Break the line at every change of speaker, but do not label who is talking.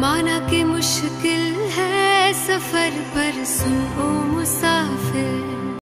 माना कि मुश्किल है सफ़र पर सुनो मुसा